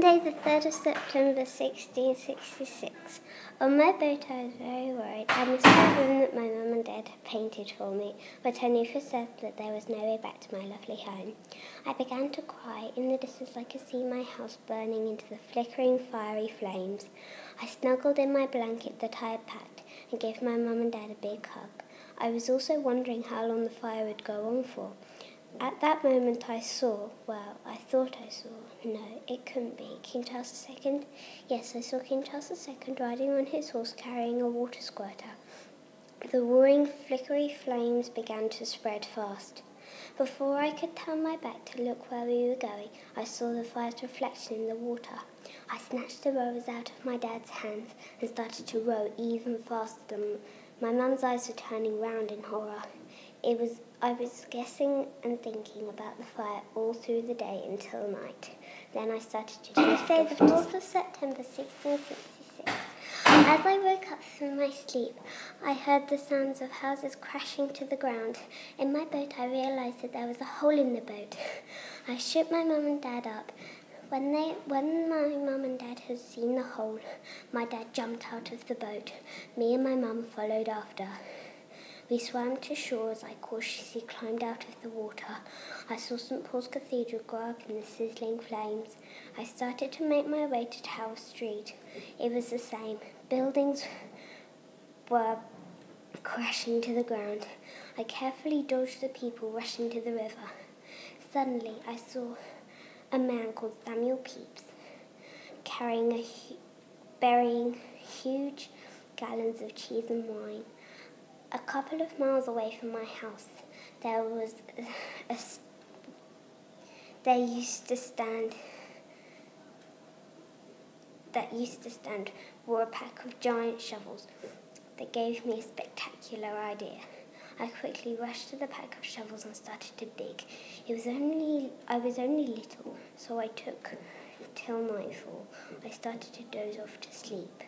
Monday, the 3rd of September 1666. On my boat, I was very worried. I missed the room that my mum and dad had painted for me, but I knew for certain that there was no way back to my lovely home. I began to cry. In the distance, I could see my house burning into the flickering, fiery flames. I snuggled in my blanket that I had packed and gave my mum and dad a big hug. I was also wondering how long the fire would go on for. At that moment I saw, well, I thought I saw, no, it couldn't be, King Charles II? Yes, I saw King Charles II riding on his horse carrying a water squirter. The roaring, flickery flames began to spread fast. Before I could turn my back to look where we were going, I saw the fire's reflection in the water. I snatched the rowers out of my dad's hands and started to row even faster. Than my mum's eyes were turning round in horror. It was I was guessing and thinking about the fire all through the day until night. Then I started to Tuesday, the 4th of September 1666. As I woke up from my sleep, I heard the sounds of houses crashing to the ground. In my boat, I realized that there was a hole in the boat. I shook my mum and dad up. When they, when my mum and dad had seen the hole, my dad jumped out of the boat. Me and my mum followed after. We swam to shore as I cautiously climbed out of the water. I saw St Paul's Cathedral go up in the sizzling flames. I started to make my way to Tower Street. It was the same. Buildings were crashing to the ground. I carefully dodged the people rushing to the river. Suddenly, I saw a man called Samuel Pepys carrying a burying huge gallons of cheese and wine. A couple of miles away from my house, there was a, there used to stand that used to stand were a pack of giant shovels that gave me a spectacular idea. I quickly rushed to the pack of shovels and started to dig. It was only I was only little, so I took till nightfall. I started to doze off to sleep.